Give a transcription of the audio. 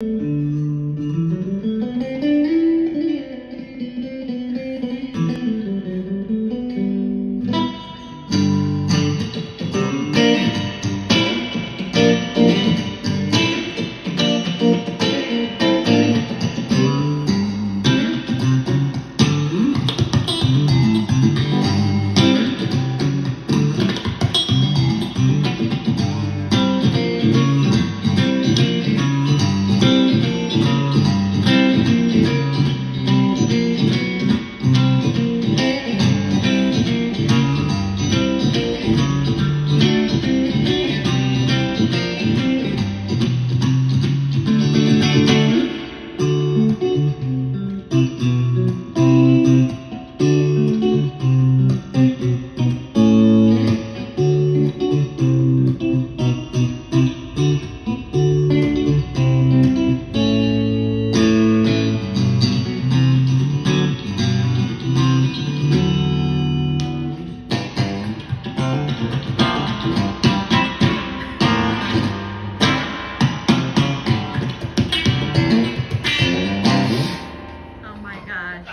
you Mm-hmm. gosh.